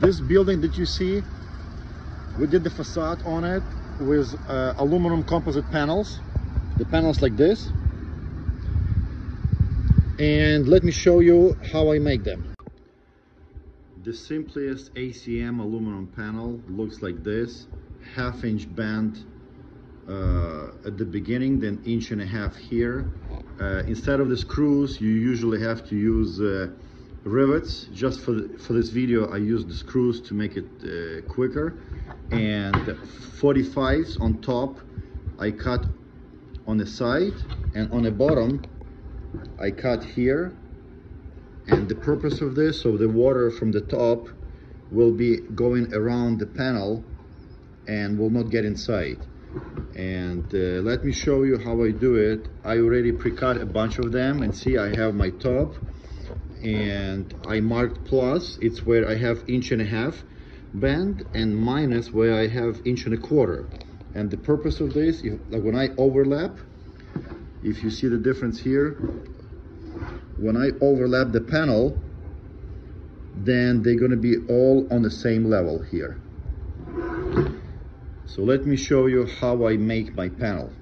This building that you see, we did the facade on it with uh, aluminum composite panels. The panels like this. And let me show you how I make them. The simplest ACM aluminum panel looks like this. Half inch band uh, at the beginning, then inch and a half here. Uh, instead of the screws, you usually have to use uh, rivets. Just for, the, for this video, I used the screws to make it uh, quicker. And 45s on top, I cut on the side and on the bottom, I cut here. And the purpose of this, so the water from the top will be going around the panel and will not get inside and uh, let me show you how I do it I already pre-cut a bunch of them and see I have my top and I marked plus it's where I have inch and a half bend and minus where I have inch and a quarter and the purpose of this if, like when I overlap if you see the difference here when I overlap the panel then they're to be all on the same level here so let me show you how I make my panel.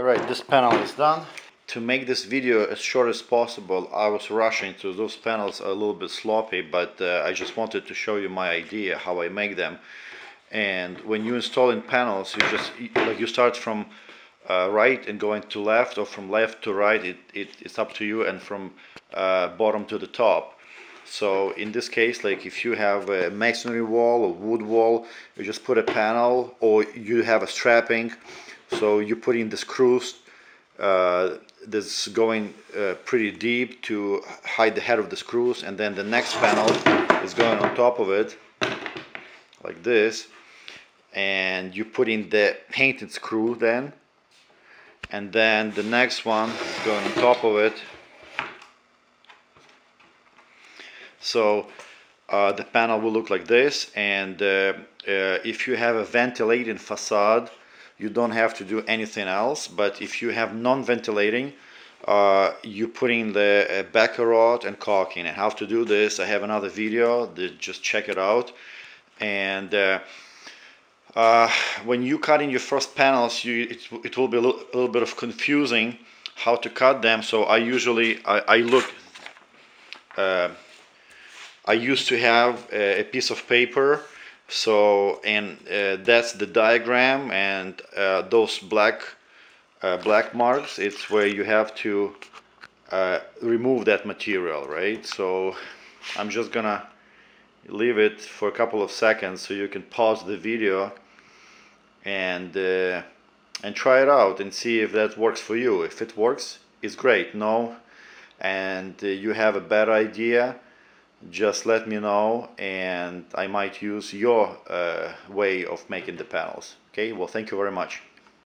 Alright, this panel is done. To make this video as short as possible, I was rushing to those panels a little bit sloppy, but uh, I just wanted to show you my idea, how I make them. And when you install in panels, you just, like you start from uh, right and going to left, or from left to right, it, it it's up to you, and from uh, bottom to the top. So in this case, like if you have a masonry wall or wood wall, you just put a panel, or you have a strapping, so you put in the screws uh, that's going uh, pretty deep to hide the head of the screws and then the next panel is going on top of it like this. And you put in the painted screw then. And then the next one is going on top of it. So uh, the panel will look like this. And uh, uh if you have a ventilating facade you don't have to do anything else but if you have non-ventilating uh, you put in the uh, backer rod and caulking and how to do this I have another video just check it out. And uh, uh, when you cut in your first panels you it, it will be a little, a little, bit of confusing how to cut them. So I usually I, I look uh, I used to have a, a piece of paper so and uh, that's the diagram and uh, those black uh, black marks. It's where you have to uh, remove that material right? So I'm just gonna leave it for a couple of seconds so you can pause the video and uh, and try it out and see if that works for you. If it works it's great no? And uh, you have a better idea just let me know and I might use your uh, way of making the panels. Okay, well thank you very much.